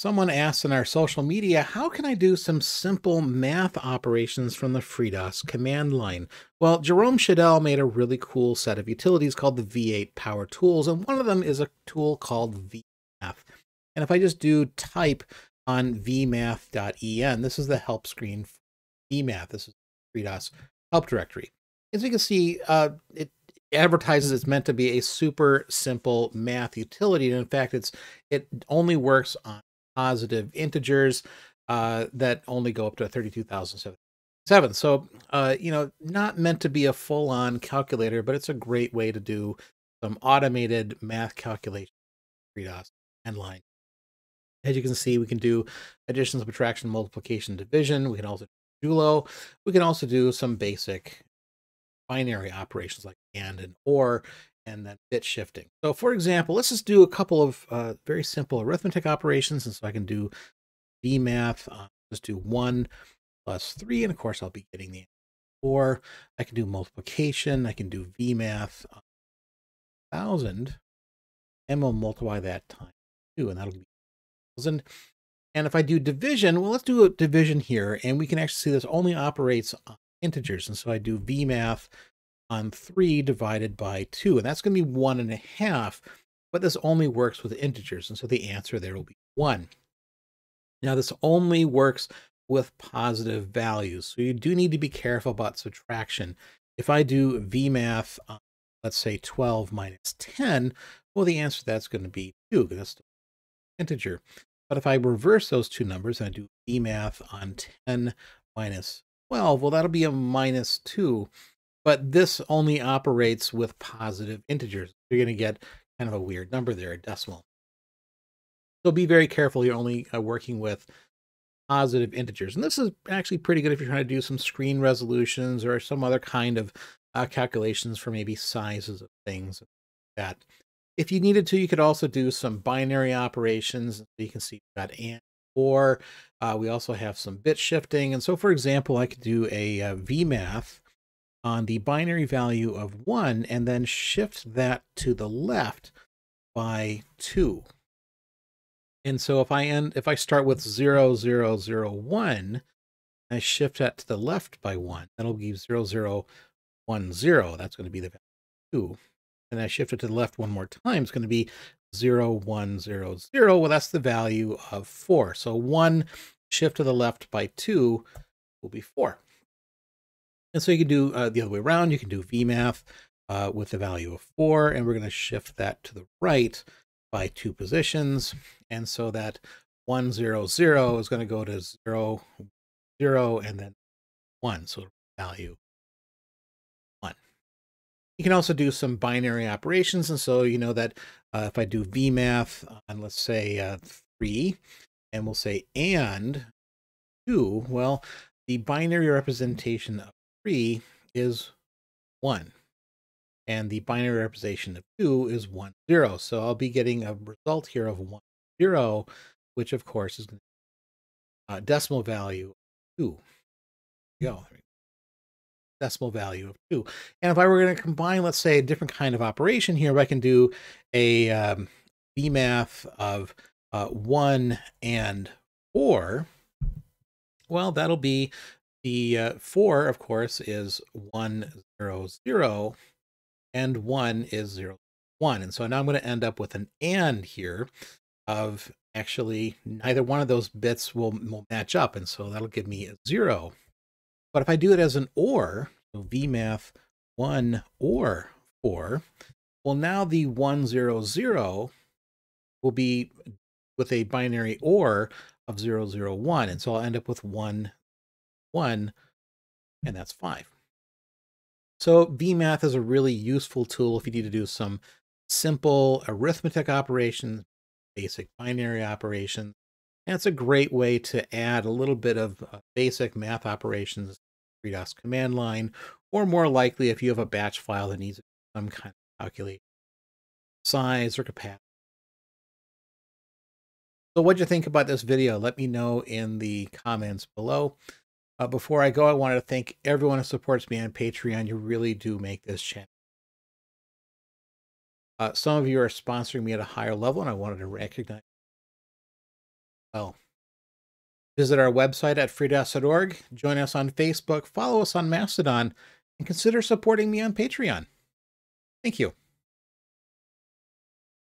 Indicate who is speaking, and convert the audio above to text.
Speaker 1: Someone asked in our social media, how can I do some simple math operations from the FreeDOS command line? Well, Jerome Shidel made a really cool set of utilities called the V8 Power Tools, and one of them is a tool called VMath. And if I just do type on vmath.en, this is the help screen for VMath. This is FreeDOS help directory. As you can see, uh, it advertises it's meant to be a super simple math utility. And in fact, it's it only works on positive integers uh, that only go up to 32,007. So, uh, you know, not meant to be a full on calculator, but it's a great way to do some automated math calculation. FreeDOS and line. As you can see, we can do addition, subtraction, multiplication, division. We can also do modulo. We can also do some basic binary operations like and and or and then bit shifting. So for example, let's just do a couple of uh, very simple arithmetic operations. And so I can do VMath, uh, just do 1 plus 3, and of course I'll be getting the 4. I can do multiplication. I can do VMath uh, 1,000, and we'll multiply that times 2, and that'll be 1,000. And if I do division, well, let's do a division here, and we can actually see this only operates on integers. And so I do VMath on 3 divided by 2, and that's going to be one and a half, but this only works with integers, and so the answer there will be 1. Now, this only works with positive values, so you do need to be careful about subtraction. If I do VMath, uh, let's say 12 minus 10, well, the answer that's going to be 2, because that's integer. But if I reverse those two numbers and I do VMath on 10 minus 12, well, that'll be a minus 2 but this only operates with positive integers. You're going to get kind of a weird number there, a decimal. So be very careful. You're only uh, working with positive integers. And this is actually pretty good if you're trying to do some screen resolutions or some other kind of uh, calculations for maybe sizes of things like that. If you needed to, you could also do some binary operations. You can see we've got and or. Uh, we also have some bit shifting. And so, for example, I could do a uh, VMath on the binary value of 1 and then shift that to the left by 2. And so if I end if I start with 0, 0, 0, 1, I shift that to the left by 1, that'll give 0, 0, 1, 0. That's going to be the value 2. And I shift it to the left one more time, it's going to be 0, 1, 0, 0. Well, that's the value of 4. So 1 shift to the left by 2 will be 4. And so you can do uh, the other way around. You can do VMath uh, with the value of 4, and we're going to shift that to the right by two positions. And so that 1, 0, 0 is going to go to 0, 0, and then 1. So value 1. You can also do some binary operations. And so you know that uh, if I do VMath on, let's say, uh, 3, and we'll say and 2, well, the binary representation of 3 is 1. And the binary representation of 2 is 1, 0. So I'll be getting a result here of 1, 0, which of course is a decimal value of 2. Go. Decimal value of 2. And if I were going to combine, let's say, a different kind of operation here, I can do a um, of uh, 1 and 4, well, that'll be the uh, 4, of course, is 1, 0, 0, and 1 is 0, 1. And so now I'm going to end up with an AND here of actually neither one of those bits will, will match up. And so that'll give me a 0. But if I do it as an OR, so VMath 1 or 4, well, now the 1, 0, 0 will be with a binary OR of 0, 0, 1. And so I'll end up with 1, one, and that's five. So VMath is a really useful tool if you need to do some simple arithmetic operations, basic binary operations. And it's a great way to add a little bit of uh, basic math operations FreeDOS command line, or more likely if you have a batch file that needs some kind of calculation, size or capacity. So what do you think about this video? Let me know in the comments below. Uh, before I go, I wanted to thank everyone who supports me on Patreon. You really do make this channel. Uh, some of you are sponsoring me at a higher level, and I wanted to recognize well. Visit our website at freedos.org, join us on Facebook, follow us on Mastodon, and consider supporting me on Patreon. Thank you.